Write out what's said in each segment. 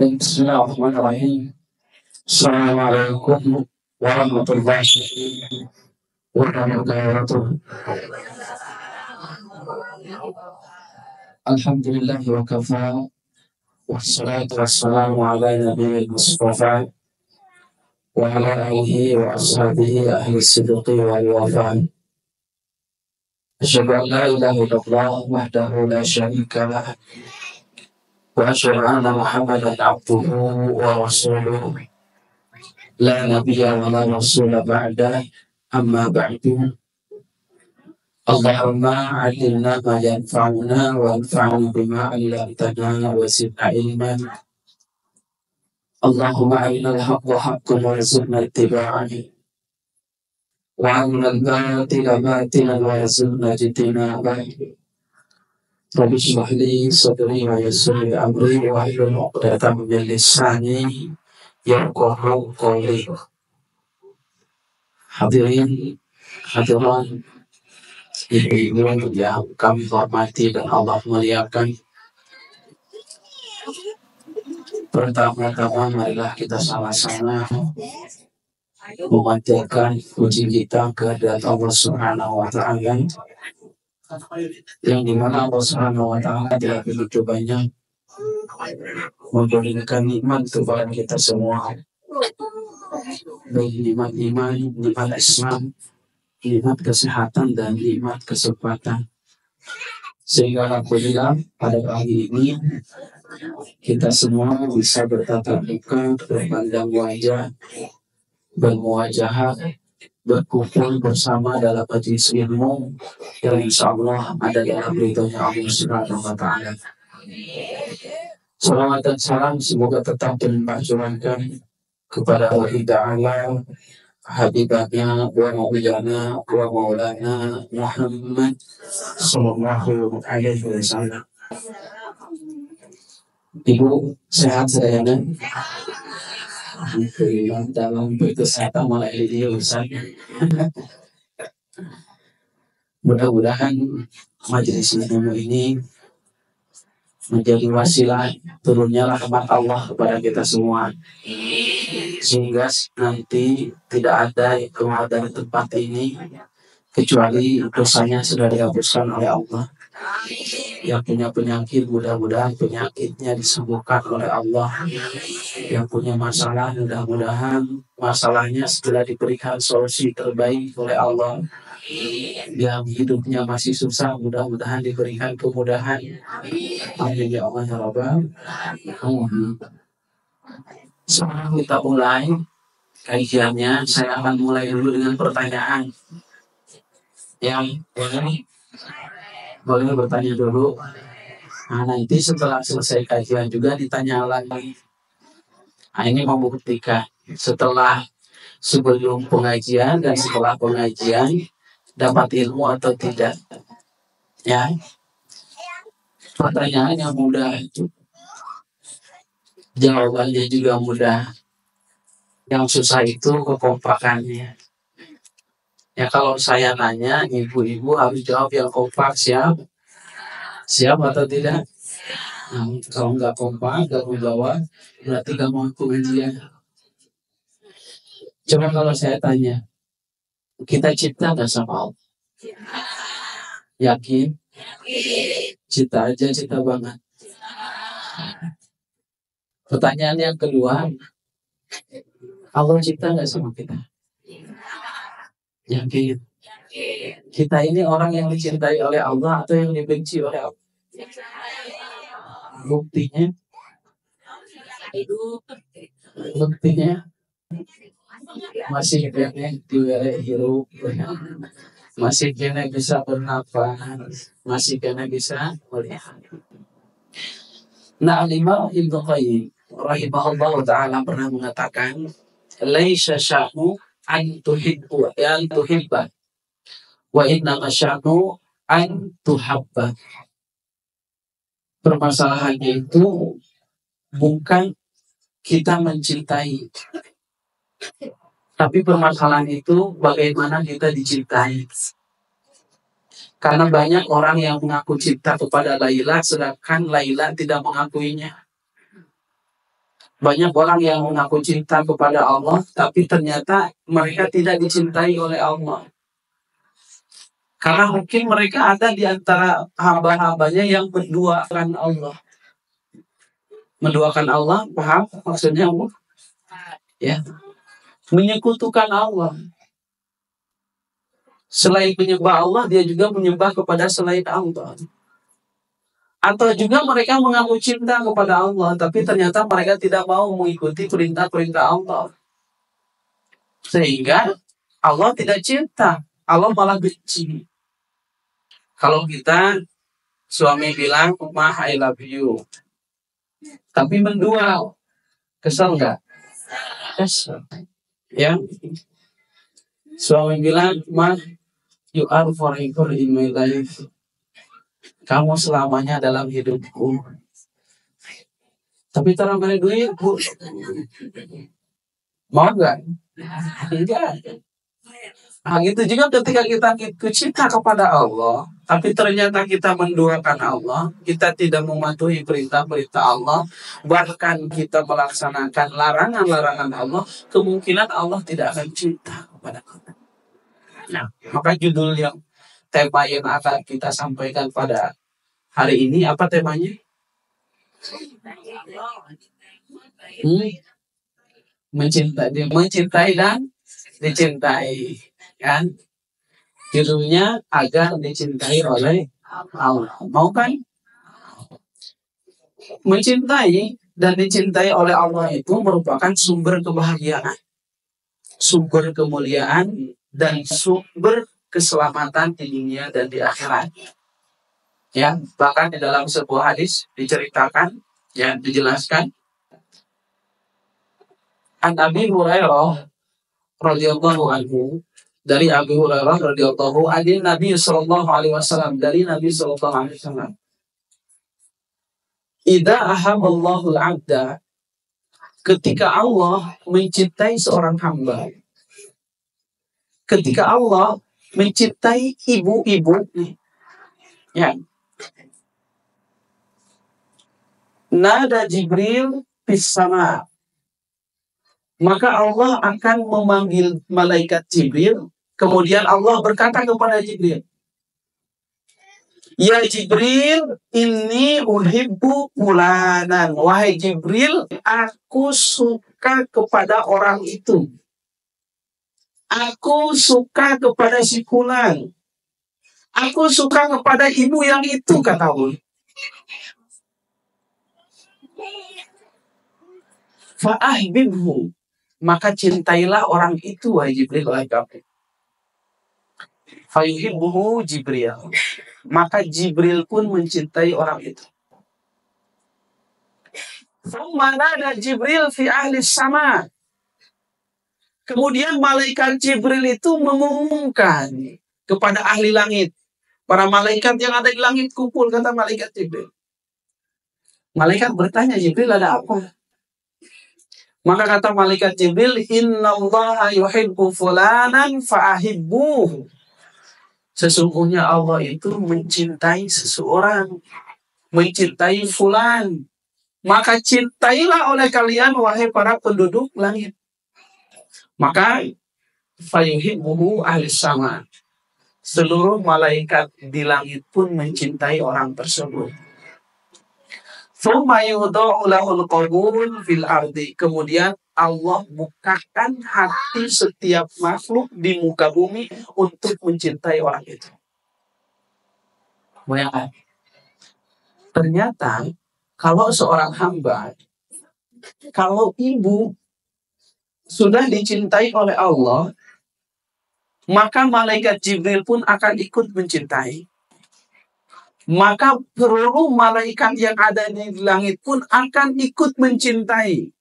بسم الله الرحمن الرحيم السلام عليكم ورحمة الله وبركاته الحمد لله وكفى والصلاة والسلام على نبي المصطفى وعلى آله وأصحابه أهل الصدق والوفاء أشهد أن لا إله إلا الله وحده لا شريك له وأشهد أن محمدا عبده ورسوله. لا نبي ولا رسول بعده. أما بعد. اللهم علمنا ما ينفعنا وانفعنا بما علمتنا وزدنا علما. اللهم أرنا الحق حقا وارزقنا اتباعه. وأرنا الباطل باطلا وارزقنا اجتنابه. Rabbi syrahli sadri wa yassirli amri wa hlul 'uqdatam min lisani yafqahu qawli. Hadirin hadirat ibu-ibu yang kami hormati dan Allah muliakan. Pertama-tama marilah kita sama-sama memanjatkan puji kita ke Allah Subhanahu wa taala yang di mana Allah Subhanahu wa taala begitu banyak memberikan nikmat kepada kita semua. Baik nikmat iman, nikmat Islam, nikmat kesehatan dan nikmat kesempatan. Sehingga Alhamdulillah pada pagi ini kita semua bisa bertatap muka, berpandang wajah, bermuajahat, berkumpul bersama dalam majlis ilmu yang insya Allah ada dalam ridhonya Allah Subhanahu wa Ta'ala. Salawat dan salam semoga tetap curahkan kepada Allah Ta'ala Habibana wa maulana wa maulana Muhammad sallallahu alaihi wasallam. Ibu sehat sayangnya? Dalam berkesehatan ini urusan. Mudah-mudahan majelis ilmu ini menjadi wasilah turunnya rahmat Allah kepada kita semua sehingga nanti tidak ada yang keluar dari tempat ini kecuali dosanya sudah dihapuskan oleh Allah yang punya penyakit mudah-mudahan penyakitnya disembuhkan oleh Allah. Yang punya masalah mudah-mudahan masalahnya setelah diberikan solusi terbaik oleh Allah. Yang hidupnya masih susah mudah-mudahan diberikan kemudahan. Amin ya Allah ya Rabbal Sekarang kita mulai kajiannya. Saya akan mulai dulu dengan pertanyaan. Yang boleh boleh bertanya dulu. Nah nanti setelah selesai kajian juga ditanya lagi. Nah ini membuktikan setelah sebelum pengajian dan setelah pengajian dapat ilmu atau tidak. Ya. Pertanyaan yang mudah. Itu jawabannya juga mudah. Yang susah itu kekompakannya ya kalau saya nanya ibu-ibu harus jawab yang kompak siap? Siap atau tidak? Nah, kalau nggak kompak nggak mau jawab berarti nggak mau pengajian coba kalau saya tanya kita cipta nggak sama Allah? Yakin? Cita aja cita banget. Pertanyaan yang kedua Allah cipta nggak sama kita yakin. Kita ini orang yang dicintai oleh Allah atau yang dibenci oleh Allah? Buktinya? Buktinya? Masih kena diwere hirup masih kena bisa bernafas. Masih kena bisa melihat. Nah Imam Ibnu Qayyim rahimahullah taala pernah mengatakan laisa sya'nu an tuhibbu an tuhibba wa inna sya'nu an tuhabba permasalahannya itu bukan kita mencintai tapi permasalahan itu bagaimana kita dicintai. Karena banyak orang yang mengaku cinta kepada Laila sedangkan Laila tidak mengakuinya. Banyak orang yang mengaku cinta kepada Allah, tapi ternyata mereka tidak dicintai oleh Allah. Karena mungkin mereka ada di antara hamba-hambanya yang menduakan Allah. Menduakan Allah, paham maksudnya Allah? Ya. Menyekutukan Allah. Selain menyembah Allah, dia juga menyembah kepada selain Allah. Atau juga mereka mengaku cinta kepada Allah, tapi ternyata mereka tidak mau mengikuti perintah-perintah Allah. Sehingga Allah tidak cinta, Allah malah benci. Kalau kita suami bilang, Ma, I love you. Tapi mendua, kesel nggak? Kesel. Ya. Suami bilang, Ma, you are forever in my life. Kamu selamanya dalam hidupku. Tapi terang balik duit, Bu. Mau nggak? Enggak. Nah, gitu juga ketika kita cinta kepada Allah, tapi ternyata kita menduakan Allah, kita tidak mematuhi perintah-perintah Allah, bahkan kita melaksanakan larangan-larangan Allah, kemungkinan Allah tidak akan cinta kepada kita. Nah, maka judul yang tema yang akan kita sampaikan pada hari ini apa temanya? Hmm? Mencintai, mencintai dan dicintai, kan? Judulnya agar dicintai oleh Allah. Mau kan? Mencintai dan dicintai oleh Allah itu merupakan sumber kebahagiaan, sumber kemuliaan, dan sumber keselamatan di dunia dan di akhirat. Ya, bahkan di dalam sebuah hadis diceritakan, ya dijelaskan. An Abi Hurairah radhiyallahu anhu dari Abi Hurairah radhiyallahu anhu Nabi sallallahu alaihi wasallam dari Nabi sallallahu alaihi wasallam. Idza ahaballahu al-'abda ketika Allah mencintai seorang hamba ketika Allah mencintai ibu-ibu ya nada Jibril sama maka Allah akan memanggil malaikat Jibril kemudian Allah berkata kepada Jibril Ya Jibril, ini uhibbu fulanan. Wahai Jibril, aku suka kepada orang itu. Aku suka kepada si fulan. Aku suka kepada ibu yang itu, kata Allah. Fa'ahbibhu. Maka cintailah orang itu, wahai Jibril, wahai kamu. Jibril. Maka Jibril pun mencintai orang itu. Thumma ada Jibril fi ahli sama. Kemudian malaikat Jibril itu mengumumkan kepada ahli langit. Para malaikat yang ada di langit kumpul, kata malaikat Jibril. Malaikat bertanya, Jibril ada apa? Maka kata malaikat Jibril, Inna Allah yuhibbu fulanan fa'ahibbuh. Sesungguhnya Allah itu mencintai seseorang. Mencintai fulan. Maka cintailah oleh kalian, wahai para penduduk langit. Maka fayuhibbuhu ahli sama. Seluruh malaikat di langit pun mencintai orang tersebut. fil ardi. Kemudian Allah bukakan hati setiap makhluk di muka bumi untuk mencintai orang itu. Bayangkan. Ternyata kalau seorang hamba, kalau ibu sudah dicintai oleh Allah, maka malaikat Jibril pun akan ikut mencintai. Maka seluruh malaikat yang ada di langit pun akan ikut mencintai.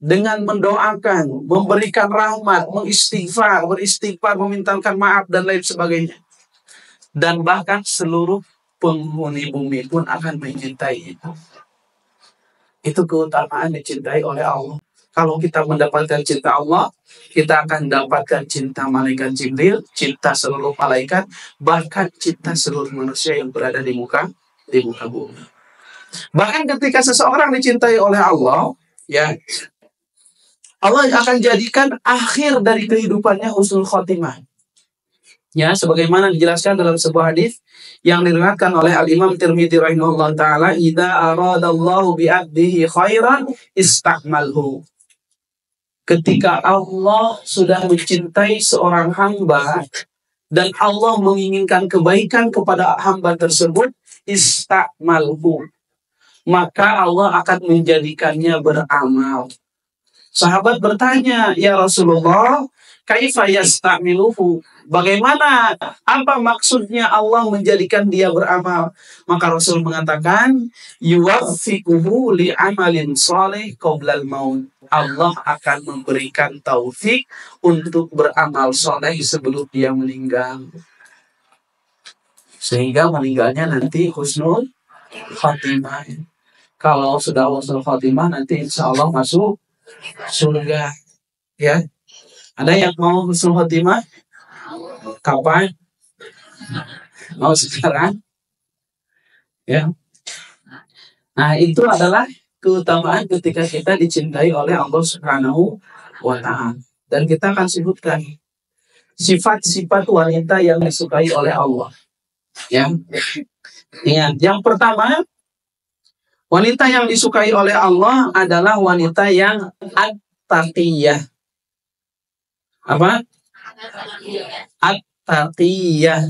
Dengan mendoakan, memberikan rahmat, mengistighfar, beristighfar, memintakan maaf, dan lain sebagainya. Dan bahkan seluruh penghuni bumi pun akan mencintai itu. Itu keutamaan dicintai oleh Allah. Kalau kita mendapatkan cinta Allah, kita akan dapatkan cinta malaikat Jibril, cinta seluruh malaikat, bahkan cinta seluruh manusia yang berada di muka di muka bumi. Bahkan ketika seseorang dicintai oleh Allah, Ya. Allah akan jadikan akhir dari kehidupannya husnul khotimah. Ya, sebagaimana dijelaskan dalam sebuah hadis yang diriwayatkan oleh Al Imam Tirmidzi rahimahullah taala, "Idza aradallahu bi 'abdihi khairan istakmalhu." Ketika Allah sudah mencintai seorang hamba dan Allah menginginkan kebaikan kepada hamba tersebut, istakmalhu. Maka Allah akan menjadikannya beramal. Sahabat bertanya, "Ya Rasulullah, kaifa yastamiluhu?" Bagaimana apa maksudnya Allah menjadikan dia beramal? Maka Rasul mengatakan, "Yuwaffiquhu li amalin saleh qoblal maut." Allah akan memberikan taufik untuk beramal soleh sebelum dia meninggal. Sehingga meninggalnya nanti husnul khatimah. Kalau sudah husnul khatimah nanti insya Allah masuk surga. Ya. Ada yang mau husnul khotimah? Kapan? Mau sekarang? Ya. Nah, itu adalah keutamaan ketika kita dicintai oleh Allah Subhanahu wa taala. Dan kita akan sebutkan sifat-sifat wanita yang disukai oleh Allah. Ya. Ingat, yang pertama Wanita yang disukai oleh Allah adalah wanita yang at-taqiyah. Apa? At-taqiyah.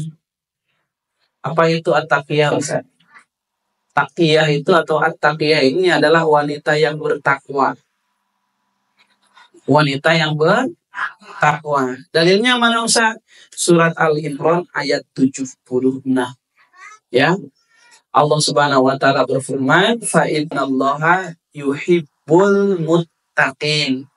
Apa itu at-taqiyah Ustaz? Taqiyah itu atau at-taqiyah ini adalah wanita yang bertakwa. Wanita yang bertakwa. Dalilnya mana Ustaz? Surat Al-Imran ayat 76. Ya, Allah Subhanahu wa taala berfirman, "Fa innallaha yuhibbul muttaqin."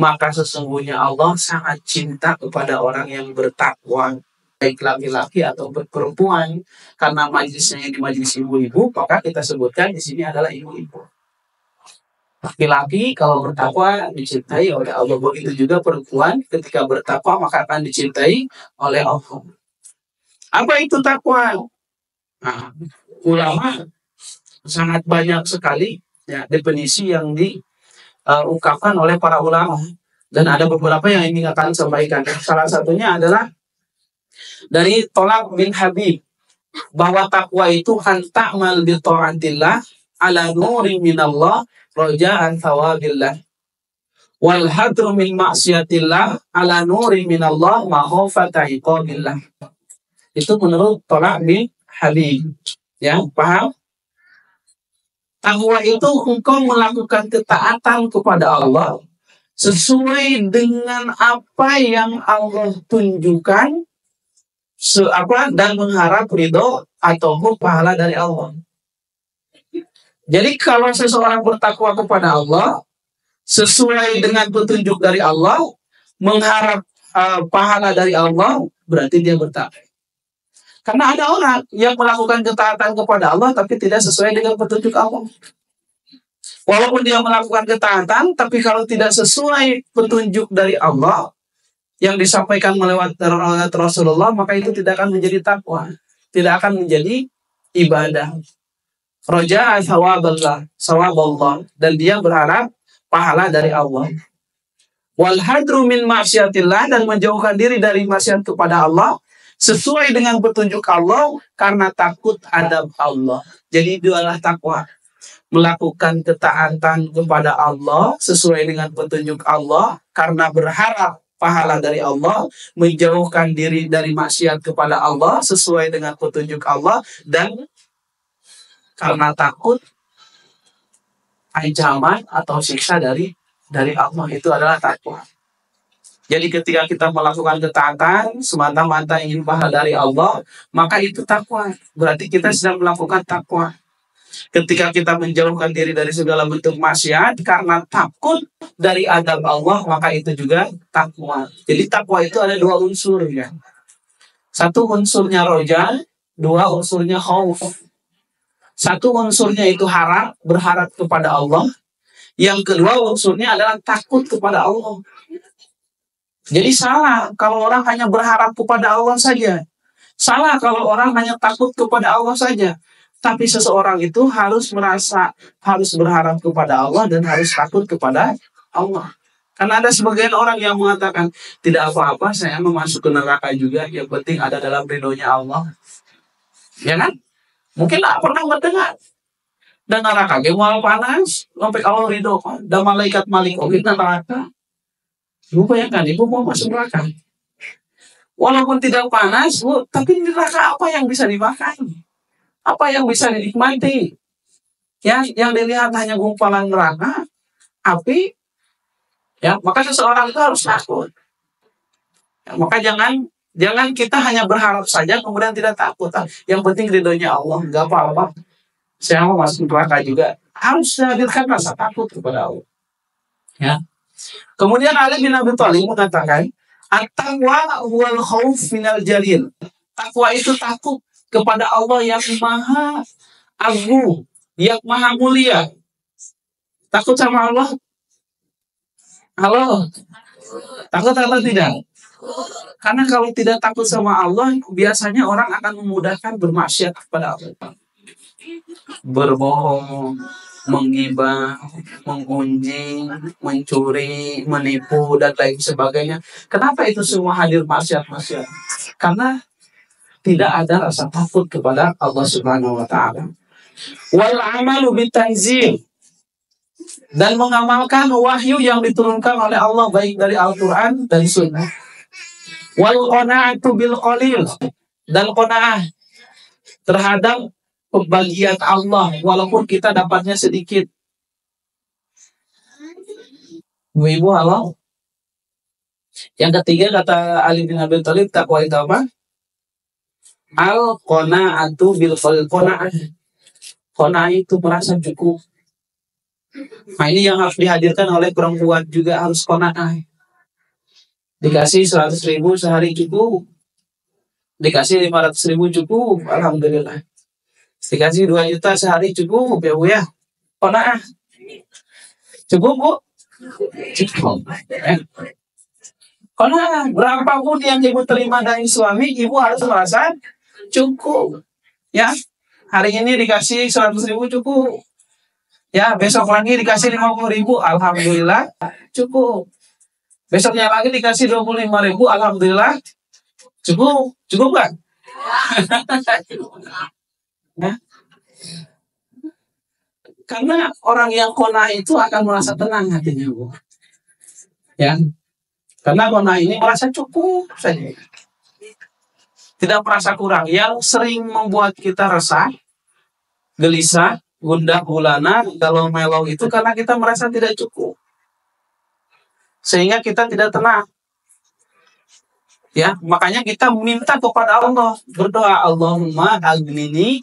Maka sesungguhnya Allah sangat cinta kepada orang yang bertakwa, baik laki-laki atau perempuan. Karena majlisnya di majlis ibu-ibu, maka kita sebutkan di sini adalah ibu-ibu. Laki-laki kalau bertakwa dicintai oleh Allah. Begitu juga perempuan ketika bertakwa maka akan dicintai oleh Allah. Apa itu takwa? Nah, ulama sangat banyak sekali ya definisi yang diungkapkan uh, oleh para ulama. Dan ada beberapa yang ini akan sampaikan. Salah satunya adalah dari Tolak bin Habib. Bahwa takwa itu antakmal bi taatillah ala nuri minallah roja'an thawabillah wal hadru min maksiatillah ala nuri minallah mahofata iqabillah itu menurut Tolak bin Habib. Ya, paham? Takwa itu engkau melakukan ketaatan kepada Allah sesuai dengan apa yang Allah tunjukkan se dan mengharap ridho atau pahala dari Allah. Jadi kalau seseorang bertakwa kepada Allah sesuai dengan petunjuk dari Allah, mengharap uh, pahala dari Allah, berarti dia bertakwa. Karena ada orang yang melakukan ketaatan kepada Allah tapi tidak sesuai dengan petunjuk Allah. Walaupun dia melakukan ketaatan, tapi kalau tidak sesuai petunjuk dari Allah yang disampaikan melewat Rasulullah, maka itu tidak akan menjadi takwa, tidak akan menjadi ibadah. Roja sawaballah, sawaballah, dan dia berharap pahala dari Allah. Wal hadru min maksiatillah dan menjauhkan diri dari maksiat kepada Allah sesuai dengan petunjuk Allah karena takut adab Allah. Jadi itu adalah takwa. Melakukan ketaatan kepada Allah sesuai dengan petunjuk Allah karena berharap pahala dari Allah, menjauhkan diri dari maksiat kepada Allah sesuai dengan petunjuk Allah dan karena takut ancaman atau siksa dari dari Allah itu adalah takwa. Jadi ketika kita melakukan ketaatan semata-mata ingin pahala dari Allah, maka itu takwa. Berarti kita sedang melakukan takwa. Ketika kita menjauhkan diri dari segala bentuk maksiat karena takut dari adab Allah, maka itu juga takwa. Jadi takwa itu ada dua unsur ya. Satu unsurnya roja, dua unsurnya khauf. Satu unsurnya itu harap, berharap kepada Allah. Yang kedua unsurnya adalah takut kepada Allah. Jadi salah kalau orang hanya berharap kepada Allah saja. Salah kalau orang hanya takut kepada Allah saja. Tapi seseorang itu harus merasa, harus berharap kepada Allah dan harus takut kepada Allah. Karena ada sebagian orang yang mengatakan, tidak apa-apa saya mau masuk ke neraka juga, yang penting ada dalam ridhonya Allah. Ya kan? Mungkin tak pernah mendengar. Dan neraka mau panas, sampai Allah ridho. Dan malaikat malik oke neraka. Ibu bayangkan, ibu mau masuk neraka. Walaupun tidak panas, bu, tapi neraka apa yang bisa dimakan? Apa yang bisa dinikmati? Ya, yang dilihat hanya gumpalan neraka, api, Ya, maka seseorang itu harus takut. Ya, maka jangan jangan kita hanya berharap saja kemudian tidak takut. Yang penting ridhonya Allah, nggak apa-apa. Saya mau masuk neraka juga harus hadirkan rasa takut kepada Allah. Ya. Kemudian Ali bin Abi Thalib mengatakan, "At-taqwa wal khauf minal jalil." Takwa itu takut kepada Allah yang maha agung, yang maha mulia. Takut sama Allah Halo? Takut atau tidak? Karena kalau tidak takut sama Allah, biasanya orang akan memudahkan bermaksiat kepada Allah. Berbohong, menggibah, mengunjing, mencuri, menipu, dan lain sebagainya. Kenapa itu semua hadir maksiat-maksiat? Karena tidak ada rasa takut kepada Allah Subhanahu wa taala. Wal amalu dan mengamalkan wahyu yang diturunkan oleh Allah baik dari Al-Quran dan Sunnah. Wal qana'atu bil qalil dan qana'ah terhadap pembagian Allah walaupun kita dapatnya sedikit. Ibu halo. Yang ketiga kata Ali bin Abi Thalib takwa itu apa? Al qana'atu bil qana'ah. Qana'ah itu merasa cukup Nah ini yang harus dihadirkan oleh perempuan juga harus kona'ah. Dikasih 100 ribu sehari cukup. Dikasih 500 ribu cukup. Alhamdulillah. Dikasih 2 juta sehari cukup ya Bu ya. Kona'ah. Cukup Bu? Cukup. Eh. Kona'ah. Berapapun yang ibu terima dari suami, ibu harus merasa cukup. Ya. Hari ini dikasih 100 ribu cukup Ya, besok lagi dikasih 50 ribu, Alhamdulillah, cukup. Besoknya lagi dikasih 25 ribu, Alhamdulillah, cukup. Cukup kan? Ya. Karena orang yang kona itu akan merasa tenang hatinya, Bu. Ya. Karena kona ini merasa cukup saja. Tidak merasa kurang. Yang sering membuat kita resah, gelisah, gundah gulana, galau melau itu karena kita merasa tidak cukup. Sehingga kita tidak tenang. Ya, makanya kita minta kepada Allah, berdoa Allahumma agnini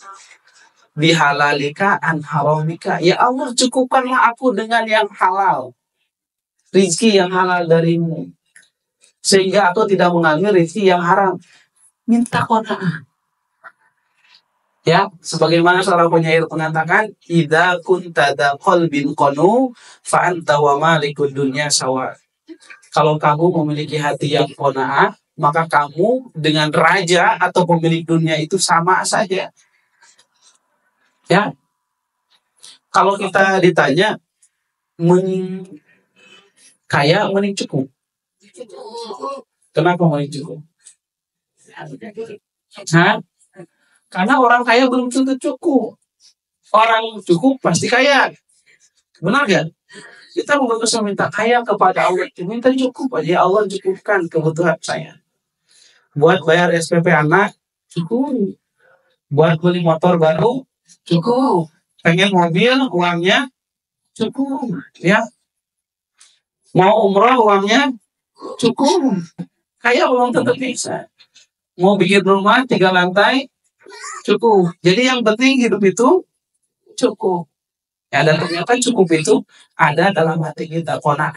bihalalika an haramika. Ya Allah, cukupkanlah aku dengan yang halal. Rizki yang halal darimu. Sehingga aku tidak mengambil rizki yang haram. Minta kona'ah. Ya, sebagaimana seorang penyair mengatakan, "Idza kunta da qalbin qanu fa anta wa malikud dunya sawa." Kalau kamu memiliki hati yang qanaah, maka kamu dengan raja atau pemilik dunia itu sama saja. Ya. Kalau kita ditanya mending kaya mending cukup. Kenapa mending cukup? Hah? Karena orang kaya belum tentu cukup. Orang cukup pasti kaya. Benar kan? Kita mau minta kaya kepada Allah. Minta cukup aja. Allah cukupkan kebutuhan saya. Buat bayar SPP anak, cukup. Buat beli motor baru, cukup. Pengen mobil, uangnya, cukup. Ya. Mau umroh, uangnya, cukup. Kaya belum tentu bisa. Mau bikin rumah tiga lantai, cukup. Jadi yang penting hidup itu cukup. Ya, dan ternyata cukup itu ada dalam hati kita kona.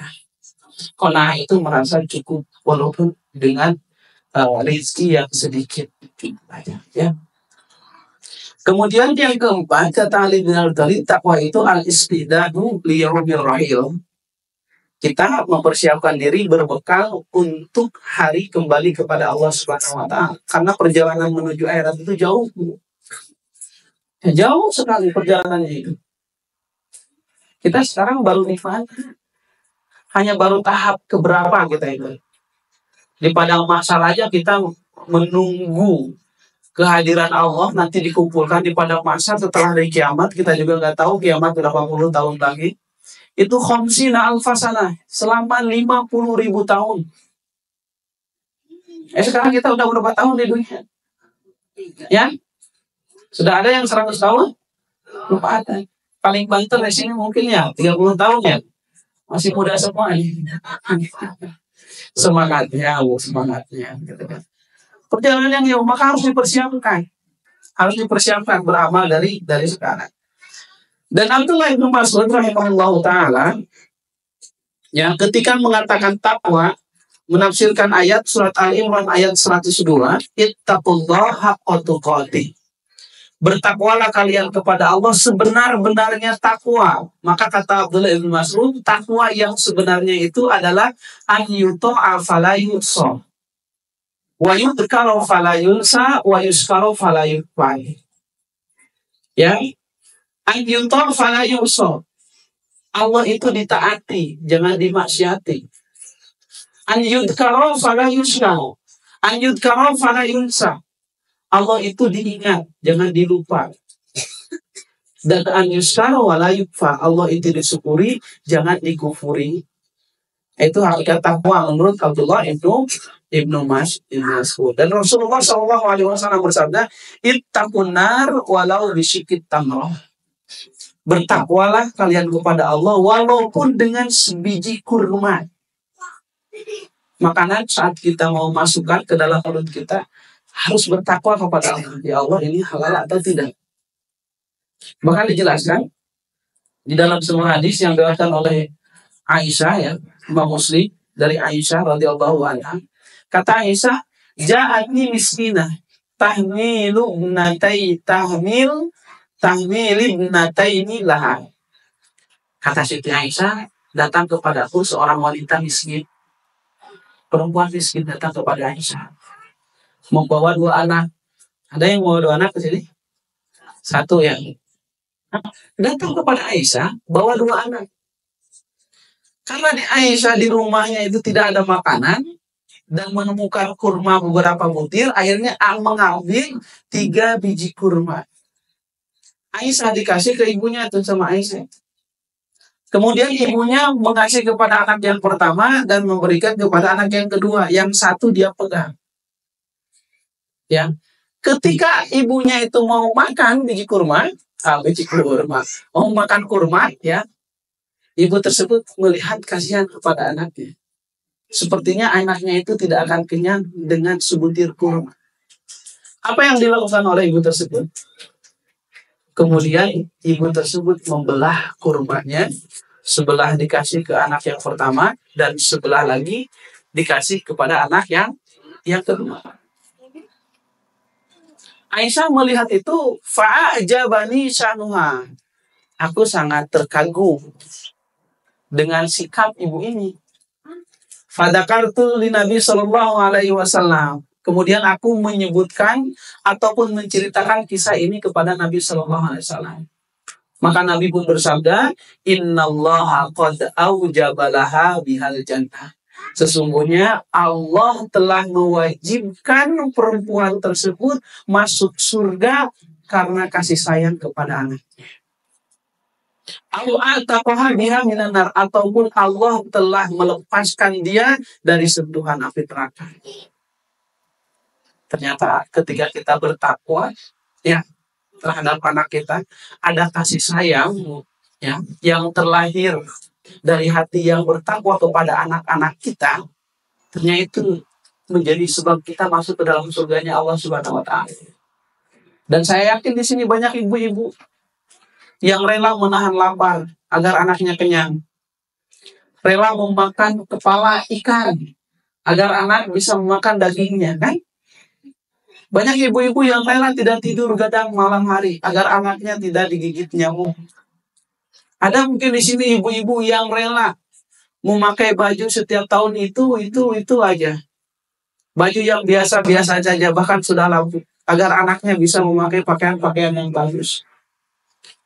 Kona itu merasa cukup walaupun dengan uh, rezeki yang sedikit aja. Ya. Kemudian yang keempat kata Ali bin takwa itu al istidadu liyawmil rahil kita mempersiapkan diri berbekal untuk hari kembali kepada Allah Subhanahu wa taala. Karena perjalanan menuju akhirat itu jauh. Ya, jauh sekali perjalanannya itu. Kita sekarang baru nikmat. Hanya baru tahap keberapa kita itu. Di padang masalah aja kita menunggu kehadiran Allah nanti dikumpulkan di padang masa setelah dari kiamat. Kita juga nggak tahu kiamat berapa puluh tahun lagi. Itu khamsina alfasana selama 50 ribu tahun. Eh sekarang kita udah berapa tahun di dunia? Ya? Sudah ada yang 100 tahun? Belum ada. Paling banter di sini mungkin ya 30 tahun ya. Masih muda semua semangatnya bu semangatnya gitu kan perjalanan yang jauh maka harus dipersiapkan. Harus dipersiapkan beramal dari dari sekarang. Dan Abdullah bin Mas'ud rahimahullah taala yang ketika mengatakan takwa menafsirkan ayat surat Al Imran ayat 102 ittaqullah haqqa Bertakwalah kalian kepada Allah sebenar-benarnya takwa. Maka kata Abdullah bin Mas'ud, takwa yang sebenarnya itu adalah an yuto'a fala Wa yudhkaru fala yunsa wa yuskaru fala Ya. An yuto' fala Allah itu ditaati, jangan dimaksiati. An yudhkaru fala yuskaru. An yudhkaru fala yunsa. Allah itu diingat, jangan dilupa. Dan an yuskaru wala yukfa. Allah itu disyukuri, jangan dikufuri. Itu hakikat takwa menurut Abdullah ibnu Ibnu Mas Mas'ud. Dan Rasulullah Shallallahu Alaihi Wasallam bersabda, "Ittaqun nar walau bisyikit tamroh." Bertakwalah kalian kepada Allah walaupun dengan sebiji kurma. Makanan saat kita mau masukkan ke dalam perut kita harus bertakwa kepada Allah. Ya Allah ini halal atau tidak. Bahkan dijelaskan di dalam semua hadis yang diriwayatkan oleh Aisyah ya, Imam Muslim dari Aisyah radhiyallahu anha Kata Aisyah, ja'atni miskina tahmilu ibnatai tahmil tahmil ibnataini laha. Kata Siti Aisyah, datang kepadaku seorang wanita miskin. Perempuan miskin datang kepada Aisyah. Membawa dua anak. Ada yang membawa dua anak ke sini? Satu ya. Datang kepada Aisyah, bawa dua anak. Karena di Aisyah di rumahnya itu tidak ada makanan, dan menemukan kurma beberapa butir, akhirnya Al mengambil tiga biji kurma. Aisyah dikasih ke ibunya itu sama Aisyah. Kemudian ibunya mengasih kepada anak yang pertama dan memberikan kepada anak yang kedua. Yang satu dia pegang. Ya, ketika ibunya itu mau makan biji kurma, ah, biji kurma, mau makan kurma, ya, ibu tersebut melihat kasihan kepada anaknya. Sepertinya anaknya itu tidak akan kenyang dengan sebutir kurma. Apa yang dilakukan oleh ibu tersebut? Kemudian ibu tersebut membelah kurmanya, sebelah dikasih ke anak yang pertama dan sebelah lagi dikasih kepada anak yang yang kedua. Aisyah melihat itu fa'ajabani sanuha. Aku sangat terkagum dengan sikap ibu ini. Fadakartu li Nabi Shallallahu Alaihi Wasallam. Kemudian aku menyebutkan ataupun menceritakan kisah ini kepada Nabi Shallallahu Alaihi Wasallam. Maka Nabi pun bersabda, Inna Allah qad aujabalaha bihal jannah. Sesungguhnya Allah telah mewajibkan perempuan tersebut masuk surga karena kasih sayang kepada anaknya ataupun Allah telah melepaskan dia dari sentuhan api neraka. Ternyata ketika kita bertakwa ya terhadap anak kita ada kasih sayang ya yang terlahir dari hati yang bertakwa kepada anak-anak kita ternyata itu menjadi sebab kita masuk ke dalam surganya Allah Subhanahu wa taala. Dan saya yakin di sini banyak ibu-ibu yang rela menahan lapar agar anaknya kenyang. Rela memakan kepala ikan agar anak bisa memakan dagingnya, kan? Banyak ibu-ibu yang rela tidak tidur gadang malam hari agar anaknya tidak digigit nyamuk. Ada mungkin di sini ibu-ibu yang rela memakai baju setiap tahun itu, itu, itu aja. Baju yang biasa-biasa saja, bahkan sudah lampu. Agar anaknya bisa memakai pakaian-pakaian yang bagus.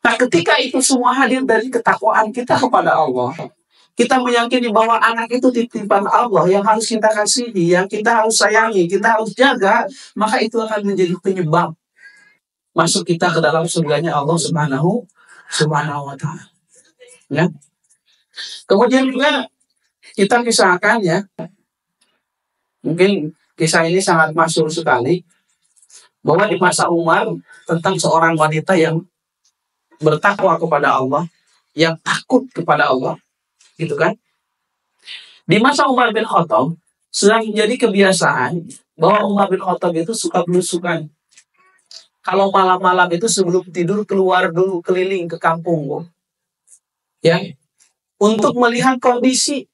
Nah, ketika itu semua hadir dari ketakwaan kita kepada Allah, kita meyakini bahwa anak itu titipan Allah yang harus kita kasihi, yang kita harus sayangi, kita harus jaga, maka itu akan menjadi penyebab masuk kita ke dalam surganya Allah Subhanahu Subhanahu wa taala. Ya. Kemudian juga kita misalkan ya, mungkin kisah ini sangat masuk sekali bahwa di masa Umar tentang seorang wanita yang bertakwa kepada Allah, yang takut kepada Allah, gitu kan? Di masa Umar bin Khattab sedang menjadi kebiasaan bahwa Umar bin Khattab itu suka belusukan. Kalau malam-malam itu sebelum tidur keluar dulu keliling ke kampung, ya, untuk melihat kondisi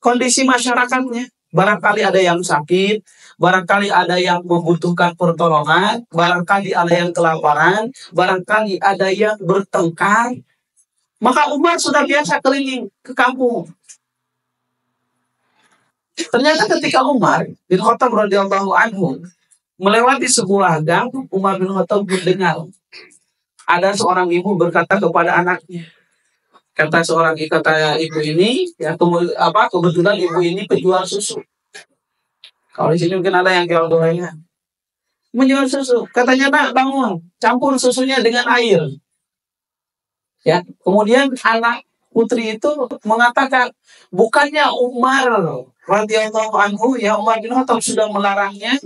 kondisi masyarakatnya. Barangkali ada yang sakit, barangkali ada yang membutuhkan pertolongan, barangkali ada yang kelaparan, barangkali ada yang bertengkar. Maka Umar sudah biasa keliling ke kampung. Ternyata ketika Umar bin Khattab radhiyallahu anhu melewati sebuah gang, Umar bin Khattab mendengar ada seorang ibu berkata kepada anaknya, kata seorang kata ibu ini ya apa kebetulan ibu ini penjual susu. Kalau di sini mungkin ada yang jual gorengan menjual susu. Katanya nak bangun campur susunya dengan air. Ya kemudian anak putri itu mengatakan bukannya Umar radhiyallahu anhu ya Umar bin Khattab sudah melarangnya.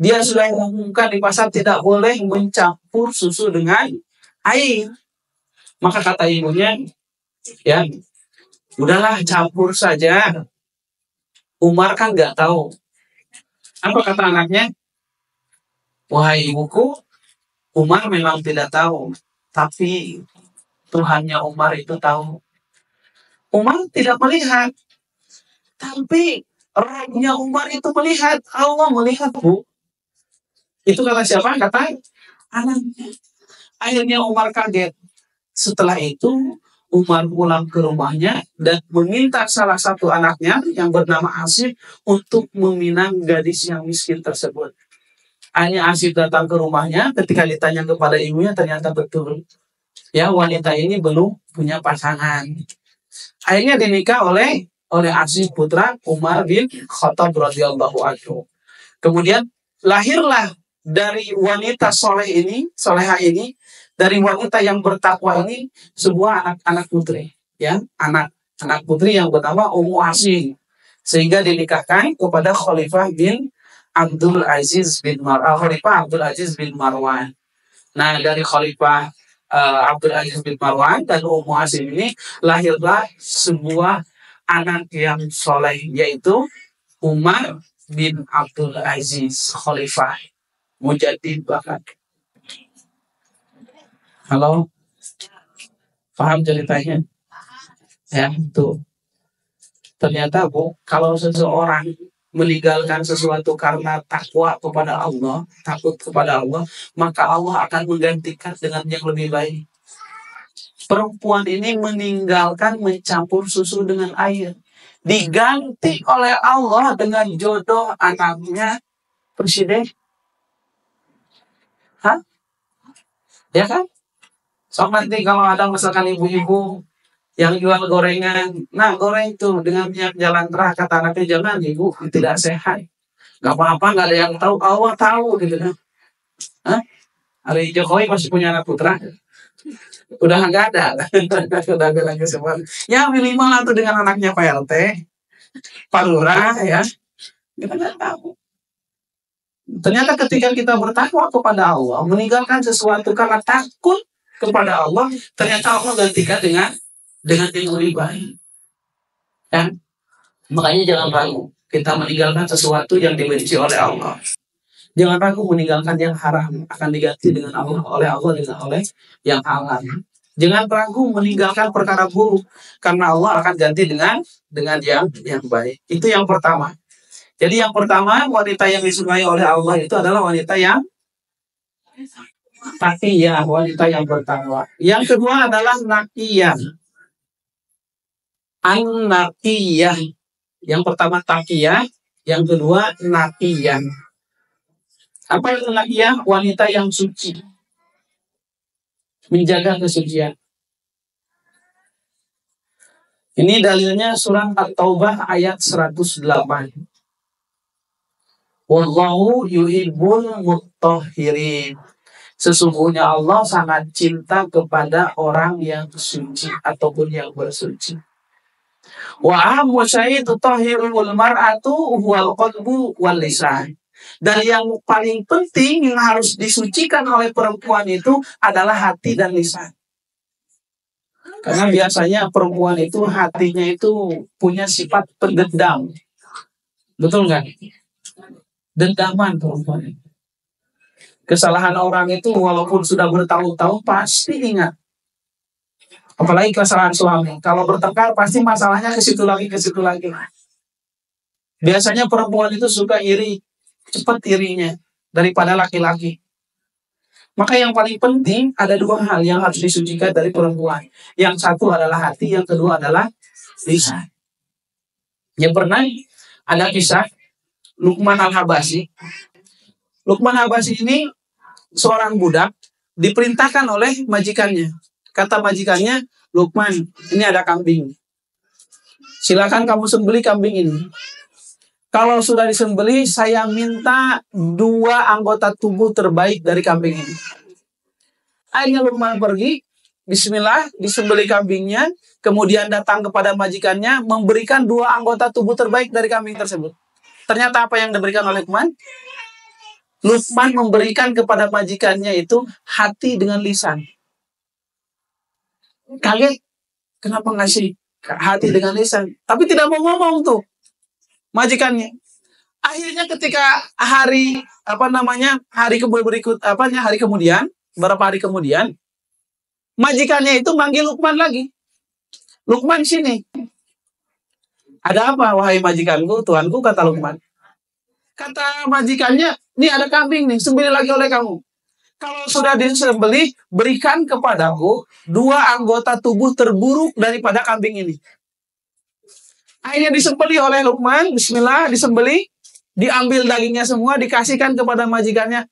Dia sudah mengumumkan di pasar tidak boleh mencampur susu dengan air. Maka kata ibunya ya. Udahlah campur saja. Umar kan nggak tahu. Apa kata anaknya? Wahai ibuku Umar memang tidak tahu tapi Tuhannya Umar itu tahu. Umar tidak melihat tapi rohnya Umar itu melihat. Allah melihat bu. Itu kata siapa? Kata anaknya. Akhirnya Umar kaget. Setelah itu Umar pulang ke rumahnya dan meminta salah satu anaknya yang bernama Asif untuk meminang gadis yang miskin tersebut. Hanya Asif datang ke rumahnya ketika ditanya kepada ibunya ternyata betul. Ya wanita ini belum punya pasangan. Akhirnya dinikah oleh oleh Asif putra Umar bin Khattab radhiyallahu anhu. Kemudian lahirlah dari wanita soleh ini, soleha ini, dari wanita yang bertakwa ini sebuah anak-anak putri, ya, anak anak putri yang bernama Ummu Asim sehingga dinikahkan kepada Khalifah bin Abdul Aziz bin Mar uh, Khalifah Abdul Aziz bin Marwan. Nah, dari Khalifah uh, Abdul Aziz bin Marwan dan Ummu Asim ini lahirlah sebuah anak yang soleh yaitu Umar bin Abdul Aziz Khalifah Mujadid bahkan Halo? Paham ceritanya? Ya, itu. Ternyata Bu, kalau seseorang meninggalkan sesuatu karena takwa kepada Allah, takut kepada Allah, maka Allah akan menggantikan dengan yang lebih baik. Perempuan ini meninggalkan mencampur susu dengan air. Diganti oleh Allah dengan jodoh anaknya presiden. Hah? Ya kan? So nanti kalau ada misalkan ibu-ibu yang jual gorengan, nah goreng itu dengan minyak jalan terah kata anaknya jangan ibu tidak sehat. Gak apa-apa, gak ada yang tahu. Allah tahu gitu kan. Hah? Hari Jokowi masih punya anak putra. Udah nggak ada. Udah bilang ke semua. Ya minimal atau dengan anaknya RT, Pak Lurah ya. Kita nggak tahu. Ternyata ketika kita bertakwa kepada Allah, meninggalkan sesuatu karena takut kepada Allah, ternyata Allah gantikan dengan dengan yang lebih baik. Ya. Makanya jangan ragu kita meninggalkan sesuatu yang dibenci oleh Allah. Jangan ragu meninggalkan yang haram akan diganti dengan Allah oleh Allah dengan oleh yang halal. Jangan ragu meninggalkan perkara buruk karena Allah akan ganti dengan dengan yang yang baik. Itu yang pertama. Jadi yang pertama wanita yang disukai oleh Allah itu adalah wanita yang Takiyah, wanita yang bertakwa. Yang kedua adalah nakiyah. An-nakiyah. Yang pertama takiyah, yang kedua nakiyah. Apa itu nakiyah? Wanita yang suci. menjaga kesucian. Ini dalilnya surat At-Taubah ayat 108. Wallahu yuhibbul mutahhirin. Sesungguhnya Allah sangat cinta kepada orang yang suci ataupun yang bersuci. Wa syaitu tahhirul mar'atu wal qalbu wal lisan. Dan yang paling penting yang harus disucikan oleh perempuan itu adalah hati dan lisan. Karena biasanya perempuan itu hatinya itu punya sifat pendendam. Betul nggak? Dendaman perempuan itu. Kesalahan orang itu walaupun sudah bertahun-tahun pasti ingat. Apalagi kesalahan suami. Kalau bertengkar pasti masalahnya ke situ lagi, ke situ lagi. Biasanya perempuan itu suka iri cepat irinya daripada laki-laki. Maka yang paling penting ada dua hal yang harus disucikan dari perempuan. Yang satu adalah hati, yang kedua adalah lisan. Yang pernah ada kisah Lukman Al-Habasi. Lukman Al-Habasi ini seorang budak diperintahkan oleh majikannya. Kata majikannya, Lukman, ini ada kambing. Silakan kamu sembeli kambing ini. Kalau sudah disembeli, saya minta dua anggota tubuh terbaik dari kambing ini. Akhirnya Lukman pergi, Bismillah, disembeli kambingnya, kemudian datang kepada majikannya, memberikan dua anggota tubuh terbaik dari kambing tersebut. Ternyata apa yang diberikan oleh Lukman? Lukman memberikan kepada majikannya itu hati dengan lisan. Kaget, kenapa ngasih hati dengan lisan? Tapi tidak mau ngomong tuh majikannya. Akhirnya ketika hari apa namanya hari kemudian berikut apa hari kemudian beberapa hari kemudian majikannya itu manggil Lukman lagi. Lukman sini. Ada apa wahai majikanku, tuanku kata Lukman. Kata majikannya, ini ada kambing nih, sembeli lagi oleh kamu. Kalau sudah disembeli, berikan kepadaku dua anggota tubuh terburuk daripada kambing ini. Akhirnya disembeli oleh Lukman, bismillah, disembeli, diambil dagingnya semua, dikasihkan kepada majikannya.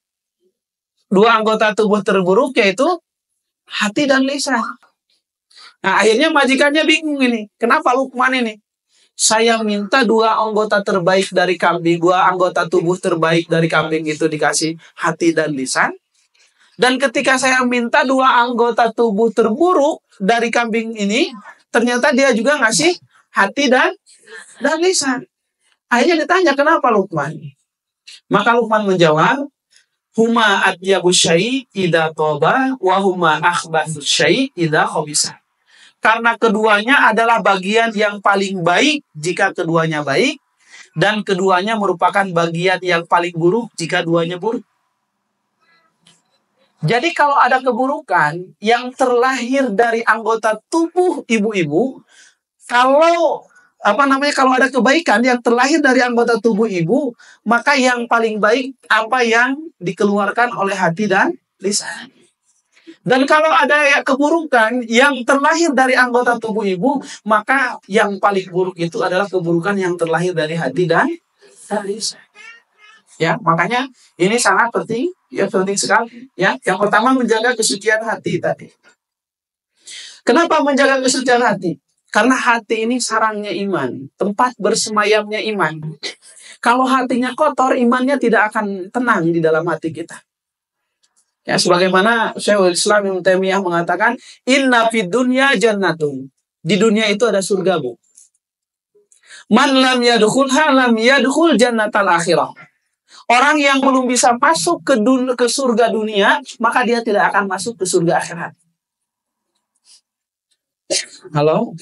Dua anggota tubuh terburuk yaitu hati dan lisan. Nah, akhirnya majikannya bingung ini. Kenapa Lukman ini? Saya minta dua anggota terbaik dari kambing, dua anggota tubuh terbaik dari kambing itu dikasih hati dan lisan. Dan ketika saya minta dua anggota tubuh terburuk dari kambing ini, ternyata dia juga ngasih hati dan dan lisan. Akhirnya ditanya kenapa Lukman? Maka Lukman menjawab, Huma atyabu syai ida toba wa huma akhbathu syai khobisa. Karena keduanya adalah bagian yang paling baik jika keduanya baik dan keduanya merupakan bagian yang paling buruk jika duanya buruk. Jadi kalau ada keburukan yang terlahir dari anggota tubuh ibu-ibu, kalau apa namanya kalau ada kebaikan yang terlahir dari anggota tubuh ibu, maka yang paling baik apa yang dikeluarkan oleh hati dan lisan. Dan kalau ada keburukan yang terlahir dari anggota tubuh ibu, maka yang paling buruk itu adalah keburukan yang terlahir dari hati dan lisan. Ya, makanya ini sangat penting, ya penting sekali. Ya, yang pertama menjaga kesucian hati tadi. Kenapa menjaga kesucian hati? Karena hati ini sarangnya iman, tempat bersemayamnya iman. Kalau hatinya kotor, imannya tidak akan tenang di dalam hati kita. Ya, sebagaimana Syekhul Islam Ibnu Taimiyah mengatakan, "Inna fid dunya jannatun." Di dunia itu ada surga, Bu. Man lam yadkhulha lam yadkhul jannatal akhirah. Orang yang belum bisa masuk ke dun ke surga dunia, maka dia tidak akan masuk ke surga akhirat. Halo?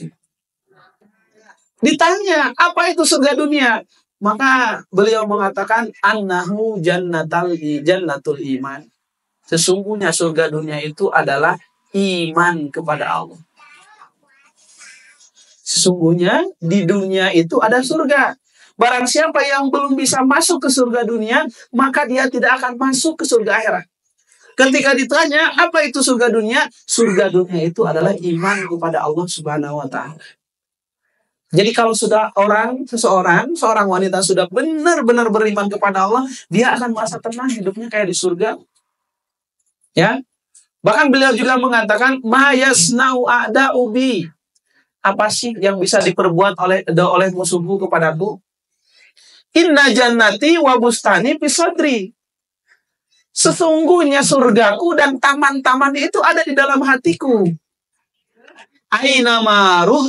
Ditanya, apa itu surga dunia? Maka beliau mengatakan, Annahu jannatal jannatul iman. Sesungguhnya surga dunia itu adalah iman kepada Allah. Sesungguhnya di dunia itu ada surga. Barang siapa yang belum bisa masuk ke surga dunia, maka dia tidak akan masuk ke surga akhirat. Ketika ditanya, apa itu surga dunia? Surga dunia itu adalah iman kepada Allah Subhanahu wa taala. Jadi kalau sudah orang, seseorang, seorang wanita sudah benar-benar beriman kepada Allah, dia akan merasa tenang hidupnya kayak di surga. Ya. Bahkan beliau juga mengatakan mayasnau ada ubi. Apa sih yang bisa diperbuat oleh oleh musuhku kepadaku? Inna jannati wa bustani pisodri. Sesungguhnya surgaku dan taman-taman itu ada di dalam hatiku. Aina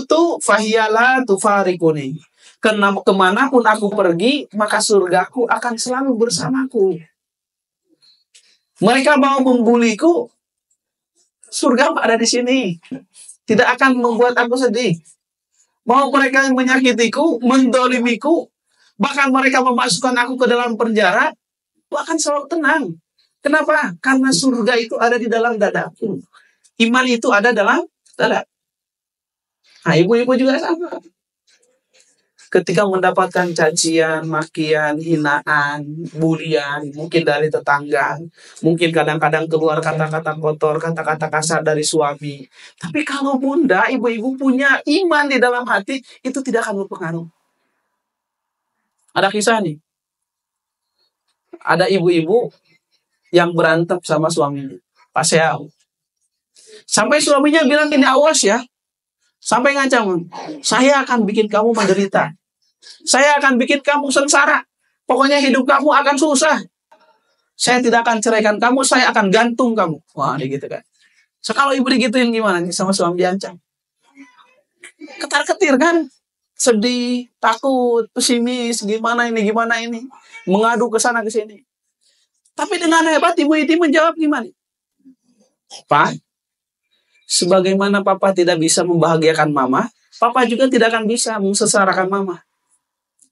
tu fahiyala tufarikuni. Kena, ke mana pun aku pergi, maka surgaku akan selalu bersamaku. Mereka mau membuliku, surga ada di sini. Tidak akan membuat aku sedih. Mau mereka menyakitiku, mendolimiku, bahkan mereka memasukkan aku ke dalam penjara, aku akan selalu tenang. Kenapa? Karena surga itu ada di dalam dadaku. Iman itu ada dalam dada. Nah, ibu-ibu juga sama. Ketika mendapatkan cacian, makian, hinaan, bulian, mungkin dari tetangga, mungkin kadang-kadang keluar kata-kata kotor, kata-kata kasar dari suami. Tapi kalau bunda, ibu-ibu punya iman di dalam hati, itu tidak akan berpengaruh. Ada kisah nih. Ada ibu-ibu yang berantem sama suaminya. Pak Seau. Sampai suaminya bilang ini awas ya. Sampai ngancam, saya akan bikin kamu menderita. Saya akan bikin kamu sengsara. Pokoknya hidup kamu akan susah. Saya tidak akan ceraikan kamu, saya akan gantung kamu. Wah, ini gitu kan. So, kalau ibu digituin gimana nih sama suami diancam? Ketar-ketir kan? Sedih, takut, pesimis, gimana ini, gimana ini. Mengadu ke sana ke sini. Tapi dengan hebat Ibu Iti menjawab gimana? Pak, sebagaimana Papa tidak bisa membahagiakan Mama, Papa juga tidak akan bisa mensesarakan Mama.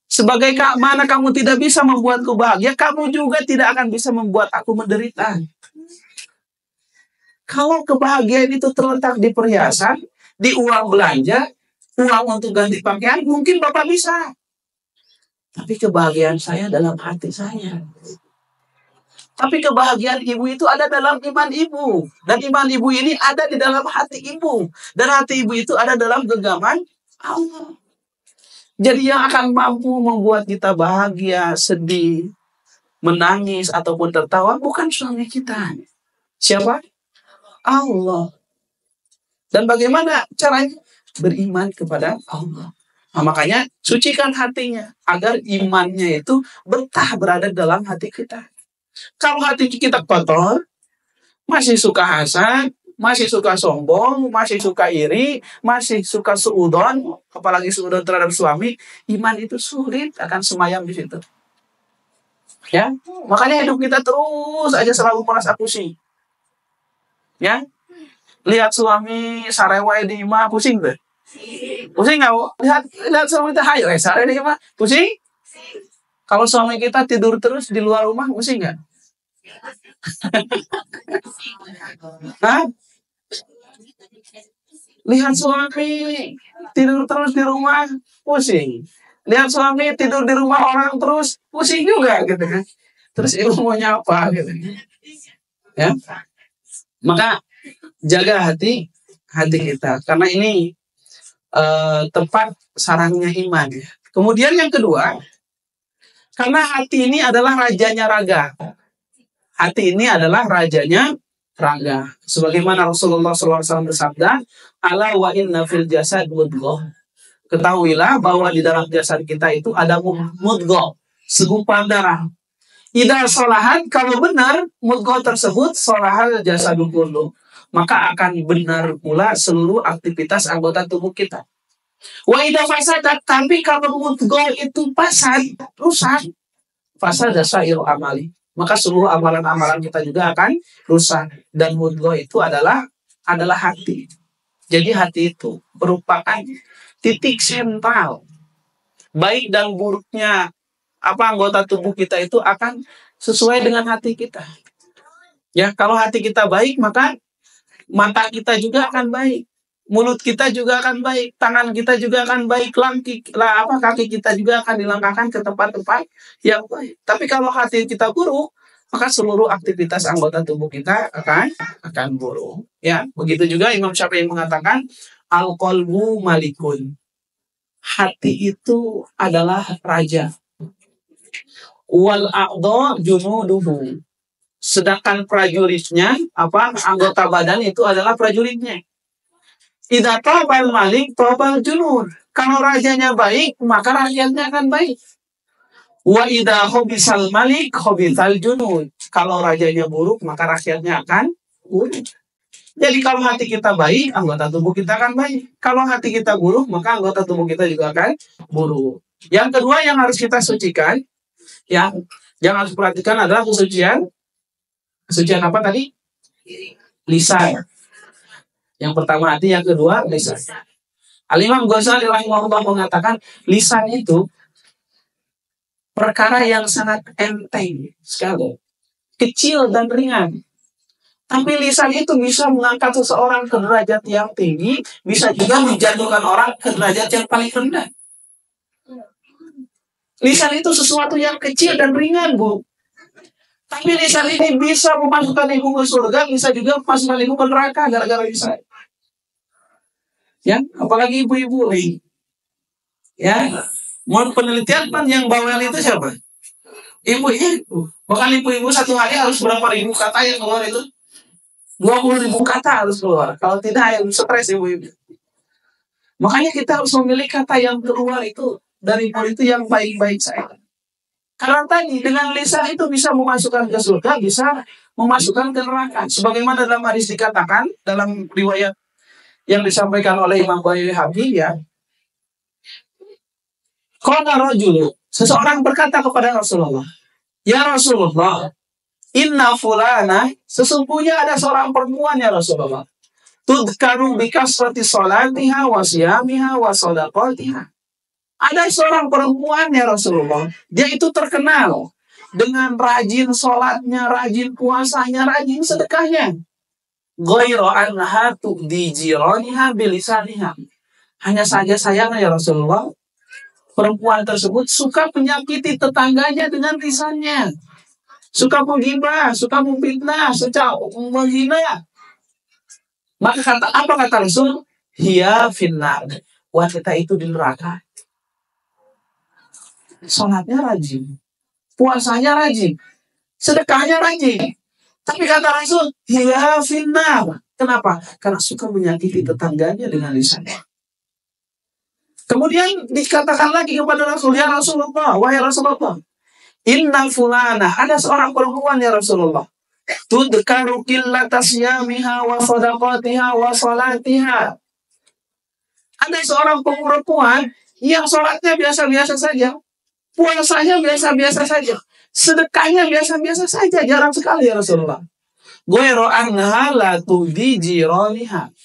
Sebagai mana kamu tidak bisa membuatku bahagia, kamu juga tidak akan bisa membuat aku menderita. Kalau kebahagiaan itu terletak di perhiasan, di uang belanja, uang untuk ganti pakaian, mungkin Bapak bisa. Tapi kebahagiaan saya dalam hati saya. Tapi kebahagiaan ibu itu ada dalam iman ibu. Dan iman ibu ini ada di dalam hati ibu. Dan hati ibu itu ada dalam genggaman Allah. Jadi yang akan mampu membuat kita bahagia, sedih, menangis, ataupun tertawa bukan suami kita. Siapa? Allah. Dan bagaimana caranya? Beriman kepada Allah. Nah, makanya sucikan hatinya agar imannya itu betah berada dalam hati kita. Kalau hati kita kotor, masih suka hasad, masih suka sombong, masih suka iri, masih suka seudon, apalagi seudon terhadap suami, iman itu sulit akan semayam di situ. Ya, makanya hidup kita terus aja selalu merasa pusing. Ya, lihat suami sarewai di imah pusing tuh. Pusing nggak? Lihat lihat suami kita hayo eh sarewai di imah pusing. Kalau suami kita tidur terus di luar rumah, pusing nggak? Lihat suami tidur terus di rumah, pusing. Lihat suami tidur di rumah orang terus, pusing juga gitu kan. Terus ibu mau nyapa gitu. Ya. Maka jaga hati hati kita karena ini uh, tempat sarangnya iman. Kemudian yang kedua, karena hati ini adalah rajanya raga. Hati ini adalah rajanya raga. Sebagaimana Rasulullah SAW bersabda, Ala wa inna fil jasad mudghah. Ketahuilah bahwa di dalam jasad kita itu ada mudghah, segumpal darah. Ida solahan, kalau benar mudghah tersebut solahal jasad kullu. Maka akan benar pula seluruh aktivitas anggota tubuh kita. Wa ida fasadat, tapi kalau mudghah itu pasad, rusak, fasad sa'iru amali. Maka seluruh amalan-amalan kita juga akan rusak. Dan mudghah itu adalah adalah hati. Jadi hati itu merupakan titik sentral. Baik dan buruknya apa anggota tubuh kita itu akan sesuai dengan hati kita. Ya, kalau hati kita baik maka mata kita juga akan baik mulut kita juga akan baik, tangan kita juga akan baik, langki, lah, apa kaki kita juga akan dilangkahkan ke tempat-tempat yang baik. Tapi kalau hati kita buruk, maka seluruh aktivitas anggota tubuh kita akan akan buruk. Ya, begitu juga Imam Syafi'i mengatakan al qalbu malikun. Hati itu adalah raja. Wal a'dha junuduhu. sedangkan prajuritnya apa anggota badan itu adalah prajuritnya. Tidak tabal malik, tabal junur. Kalau rajanya baik, maka rakyatnya akan baik. Wa idha hobisal malik, hobisal junud. Kalau rajanya buruk, maka rakyatnya akan buruk. Jadi kalau hati kita baik, anggota tubuh kita akan baik. Kalau hati kita buruk, maka anggota tubuh kita juga akan buruk. Yang kedua yang harus kita sucikan, yang yang harus perhatikan adalah kesucian Kesucian apa tadi? Lisan. Yang pertama hati, yang kedua lisan. Al-Imam Ghazali rahimahullah mengatakan lisan itu perkara yang sangat enteng sekali. Kecil dan ringan. Tapi lisan itu bisa mengangkat seseorang ke derajat yang tinggi, bisa juga menjatuhkan orang ke derajat yang paling rendah. Lisan itu sesuatu yang kecil dan ringan, Bu. Tapi lisan ini bisa memasukkan ibu ke surga, bisa juga memasukkan ibu ke neraka gara-gara lisan. Ya, apalagi ibu-ibu. Ya, mau penelitian pan yang bawel itu siapa? Ibu-ibu. Bahkan ibu-ibu satu hari harus berapa ribu kata yang keluar itu? Dua puluh ribu kata harus keluar. Kalau tidak, yang stres ibu-ibu. Makanya kita harus memilih kata yang keluar itu dari mulut itu yang baik-baik saya. Karena tadi dengan lisan itu bisa memasukkan ke surga, bisa memasukkan ke neraka. Sebagaimana dalam hadis dikatakan dalam riwayat yang disampaikan oleh Imam Bayi Habib ya. Qala rajulu, seseorang berkata kepada Rasulullah, "Ya Rasulullah, inna fulana, sesungguhnya ada seorang perempuan ya Rasulullah. Tudkaru bikasrati salatiha wa siyamiha wa sadaqatiha." Ada seorang perempuan ya Rasulullah. Dia itu terkenal dengan rajin sholatnya, rajin puasanya, rajin sedekahnya. Ghairu anha di jiraniha bilisaniha. Hanya saja sayang ya Rasulullah, perempuan tersebut suka menyakiti tetangganya dengan lisannya. Suka menggibah, suka memfitnah, suka menghina. Maka kata apa kata Rasul? Hiya finnar. Wanita itu di neraka sholatnya rajin, puasanya rajin, sedekahnya rajin. Tapi kata Rasul, ya finnar. Kenapa? Karena suka menyakiti tetangganya dengan lisannya. Kemudian dikatakan lagi kepada Rasul, ya Rasulullah, wahai Rasulullah, Inna fulana, ada seorang perempuan ya Rasulullah. Tudkaru qillata siyamiha wa sadaqatiha wa salatiha. Ada seorang perempuan yang sholatnya biasa-biasa saja. Puasanya biasa-biasa saja. Sedekahnya biasa-biasa saja. Jarang sekali ya Rasulullah. Ghairu anha la jiraniha.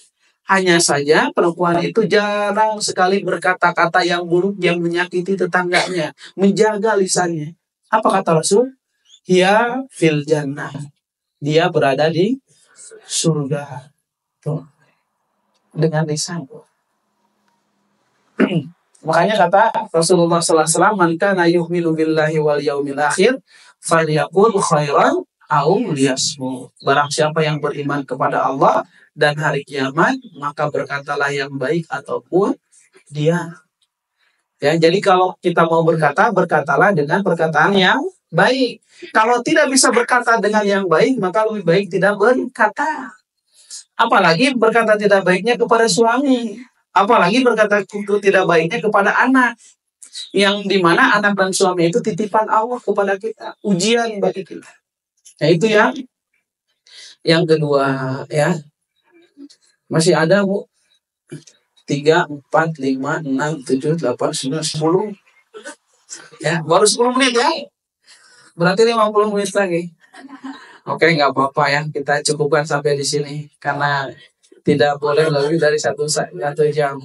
Hanya saja perempuan itu jarang sekali berkata-kata yang buruk yang menyakiti tetangganya. Menjaga lisannya. Apa kata Rasul? Ya fil jannah. Dia berada di surga. Dengan lisan. Makanya kata Rasulullah SAW, "Man kana yu'minu billahi wal yaumil akhir, falyaqul khairan au liyasmu." Barang siapa yang beriman kepada Allah dan hari kiamat, maka berkatalah yang baik ataupun dia. Ya, jadi kalau kita mau berkata, berkatalah dengan perkataan yang baik. Kalau tidak bisa berkata dengan yang baik, maka lebih baik tidak berkata. Apalagi berkata tidak baiknya kepada suami. Apalagi berkata itu tidak baiknya kepada anak. Yang di mana anak dan suami itu titipan Allah kepada kita. Ujian bagi kita. Nah itu yang yang kedua ya. Masih ada bu. Tiga, empat, lima, enam, tujuh, delapan, sembilan, sepuluh. Ya, baru sepuluh menit ya. Berarti lima puluh menit lagi. Oke, nggak apa-apa ya. Kita cukupkan sampai di sini karena tidak boleh lebih dari satu satu jam.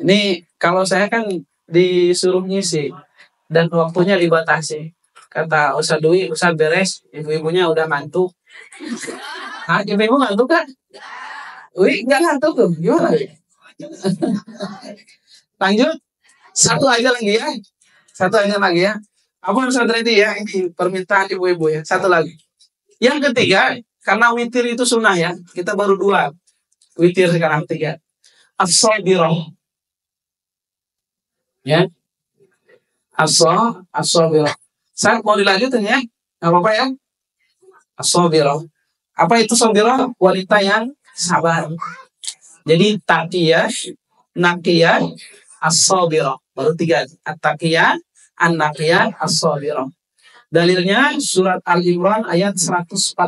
Ini kalau saya kan disuruh ngisi dan waktunya dibatasi. Kata Ustaz Dwi, Ustaz beres, ibu-ibunya udah ngantuk. Ah, ibu-ibu ngantuk kan? Wih, nggak ngantuk tuh. Gimana? Lanjut. Satu aja lagi ya. Satu aja lagi ya. Apa Ustaz ready ya? Ini permintaan ibu-ibu ya. Satu lagi. Yang ketiga, karena witir itu sunnah ya. Kita baru dua. Witir sekarang tiga. As-sabirah. Ya. As-sabirah. Saya mau dilanjutin ya. Gak apa-apa ya. Asobiro. Apa itu sobiro? Wanita yang sabar. Jadi takiyah, nakiyah, asobiro. Baru tiga. At-takiyah, an-nakiyah, asobiro. Dalilnya surat Al-Imran ayat 146.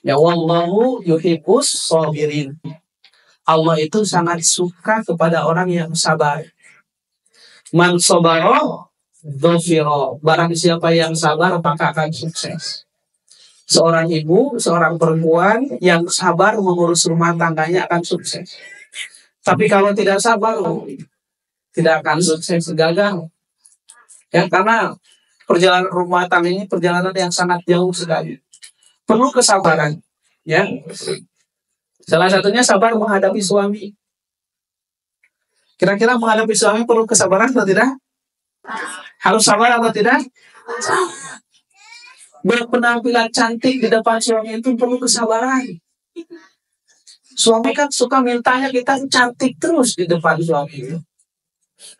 Ya wallahu yuhibbus sabirin. Allah itu sangat suka kepada orang yang sabar. Man sabaro dhafiro. Barang siapa yang sabar maka akan sukses. Seorang ibu, seorang perempuan yang sabar mengurus rumah tangganya akan sukses. Tapi kalau tidak sabar, tidak akan sukses, gagal. Ya, karena perjalanan rumah tangga ini perjalanan yang sangat jauh sekali. Perlu kesabaran ya. Salah satunya sabar menghadapi suami. Kira-kira menghadapi suami perlu kesabaran atau tidak? Harus sabar atau tidak? Berpenampilan cantik di depan suami itu perlu kesabaran. Suami kan suka mintanya kita cantik terus di depan suami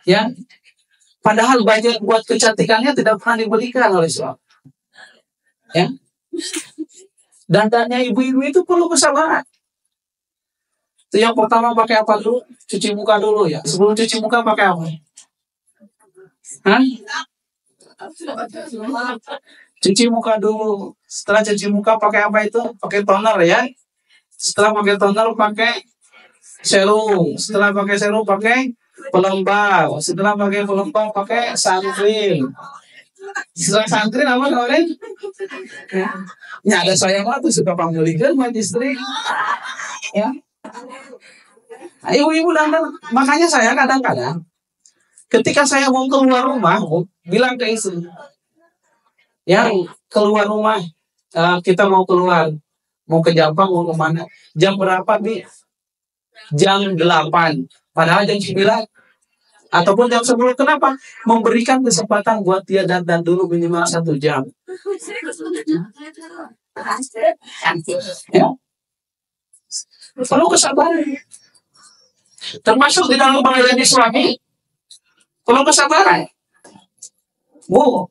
ya padahal budget buat kecantikannya tidak pernah diberikan oleh suami ya Dandannya ibu-ibu itu perlu kesabaran. Itu yang pertama pakai apa dulu? Cuci muka dulu ya. Sebelum cuci muka pakai apa? Hah? Cuci muka dulu. Setelah cuci muka pakai apa itu? Pakai toner ya. Setelah pakai toner pakai serum. Setelah pakai serum pakai pelembab. Setelah pakai pelembab pakai sunscreen. Setelah santri apa kemarin? Ya ada saya mah tuh suka panggilkan buat istri. Ya. Ibu-ibu dan makanya saya kadang-kadang ketika saya mau keluar rumah, bilang ke istri, ya keluar rumah, uh, kita mau keluar, mau ke Jampang, mau ke mana, jam berapa nih? Jam 8, padahal jam 9 ataupun jam sebelum kenapa? Memberikan kesempatan buat dia dan dulu minimal satu jam. Ya. kesabaran. Termasuk di dalam melayani suami perlu kesabaran. Bu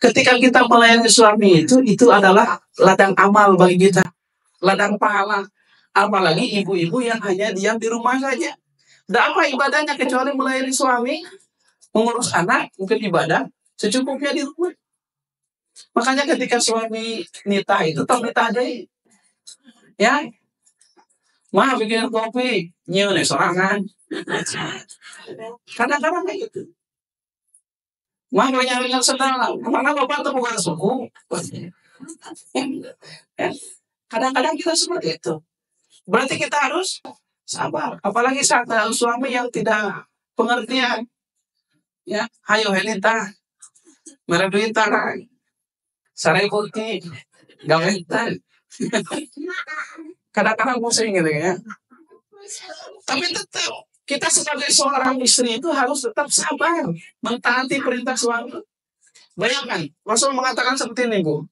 ketika kita melayani suami itu itu adalah ladang amal bagi kita. Ladang pahala. Apalagi ibu-ibu yang hanya diam di rumah saja tidak apa ibadahnya kecuali melayani suami, mengurus anak, mungkin ibadah, secukupnya di rumah. Makanya ketika suami nita itu tak nita aja. Ya. Mah bikin kopi, nyiu nih sorangan. Kadang-kadang kayak gitu. Mah banyak dengan saudara, mana bapak tuh bukan suku. Ya. Kadang-kadang kita seperti itu. Berarti kita harus Sabar. Apalagi saat ada suami yang tidak pengertian. Ya, ayo helita. Mereduita Sarai putih. Gawentan. Kadang-kadang pusing gitu ya. Tapi tetap kita sebagai seorang istri itu harus tetap sabar mentaati perintah suami. Bayangkan, Rasul mengatakan seperti ini, Bu.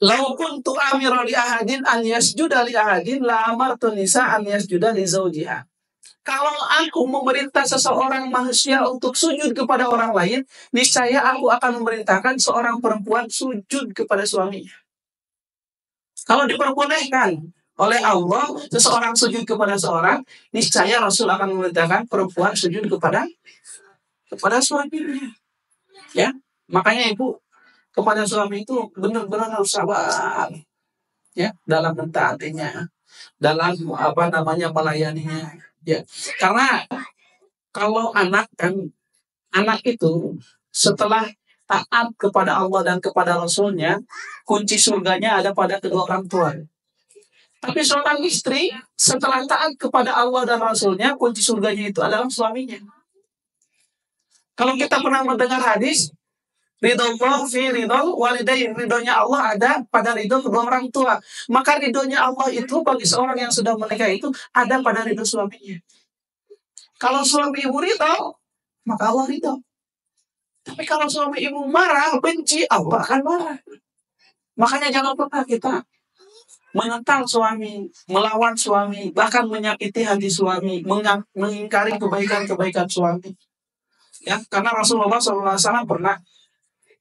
Lau kuntu amira li ahadin an yasjuda li ahadin la amartu nisa an yasjuda li zawjiha. Kalau aku memerintah seseorang manusia untuk sujud kepada orang lain, niscaya aku akan memerintahkan seorang perempuan sujud kepada suaminya. Kalau diperbolehkan oleh Allah seseorang sujud kepada seorang, niscaya Rasul akan memerintahkan perempuan sujud kepada kepada suaminya. Ya, makanya ibu kepada suami itu benar-benar harus sabar ya dalam mentaatinya dalam apa namanya melayaninya ya. Karena kalau anak kan anak itu setelah taat kepada Allah dan kepada Rasulnya kunci surganya ada pada kedua orang tua. Tapi seorang istri setelah taat kepada Allah dan Rasulnya kunci surganya itu adalah suaminya. Kalau kita pernah mendengar hadis Ridho Allah fi ridho walidain. Ridhonya Allah ada pada ridho kedua orang tua. Maka ridhonya Allah itu bagi seorang yang sudah menikah itu ada pada ridho suaminya. Kalau suami ibu ridho, maka Allah ridho. Tapi kalau suami ibu marah, benci, Allah akan marah. Makanya jangan pernah kita menentang suami, melawan suami, bahkan menyakiti hati suami, mengingkari kebaikan-kebaikan suami. Ya, karena Rasulullah SAW pernah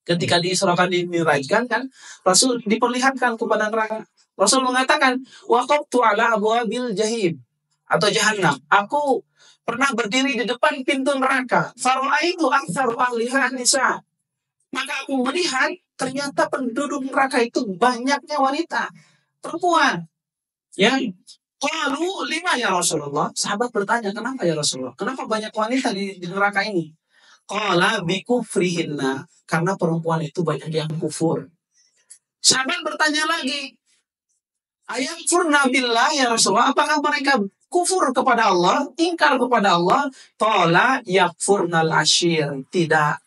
ketika diisrakan dimirajkan kan Rasul diperlihatkan kepada neraka Rasul mengatakan waqaftu ala abwabil jahim atau jahanam aku pernah berdiri di depan pintu neraka faraitu aktsar ahliha nisa maka aku melihat ternyata penduduk neraka itu banyaknya wanita perempuan ya Lalu lima ya Rasulullah. Sahabat bertanya, kenapa ya Rasulullah? Kenapa banyak wanita di, di neraka ini? Qala bikufrihinna. Karena perempuan itu banyak yang kufur. Sahabat bertanya lagi, Ayat furna billah ya Rasulullah. Apakah mereka kufur kepada Allah, ingkar kepada Allah? Tola yakfurnal ashir. Tidak.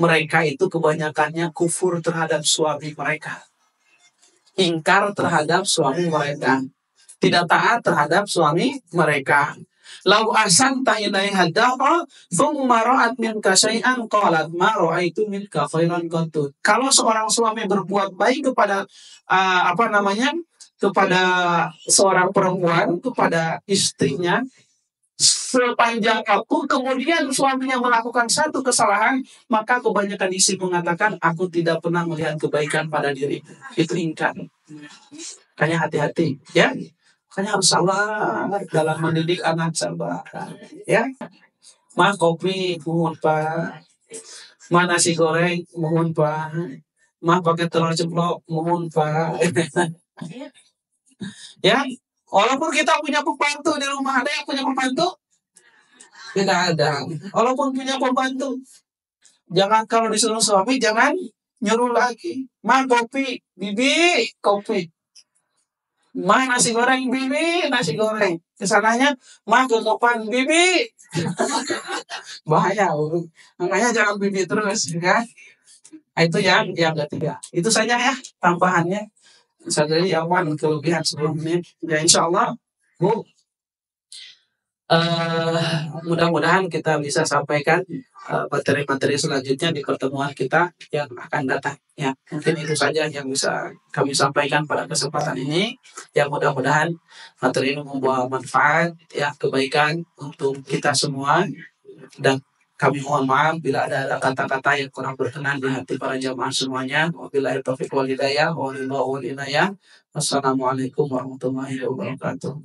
Mereka itu kebanyakannya kufur terhadap suami mereka. Ingkar terhadap suami mereka tidak taat terhadap suami mereka. Lau asan ilai hadara thumma ra'at min kasai'an qalat ma ra'aitu min khairan qattu. Kalau seorang suami berbuat baik kepada uh, apa namanya? kepada seorang perempuan, kepada istrinya, sepanjang waktu kemudian suaminya melakukan satu kesalahan maka kebanyakan istri mengatakan aku tidak pernah melihat kebaikan pada diri itu ingkar Kayaknya hati-hati ya Makanya harus sabar dalam mendidik anak sabar. Ya. Mah kopi, mohon Pak. Mah nasi goreng, mohon Pak. Mah pakai telur ceplok, mohon Pak. ya. Walaupun kita punya pembantu di rumah, ada yang punya pembantu? Tidak ada. Walaupun punya pembantu, jangan kalau disuruh suami, jangan nyuruh lagi. Mah kopi, bibi kopi mah nasi goreng bibi. Nasi goreng. Ke sananya mah kekopan bibi. Bahaya makanya jangan bibi terus ya nah, itu yang yang ketiga. Itu saja ya tambahannya. Jadi awan kelebihan sebelumnya. Ya insya Allah bu uh, mudah-mudahan kita bisa sampaikan eh, materi-materi uh, selanjutnya di pertemuan kita yang akan datang ya mungkin itu saja yang bisa kami sampaikan pada kesempatan ini yang mudah-mudahan materi ini membawa manfaat ya kebaikan untuk kita semua dan kami mohon maaf bila ada kata-kata yang kurang berkenan di hati para jamaah semuanya. Wabillahi taufiq wal hidayah. Wassalamualaikum warahmatullahi wabarakatuh.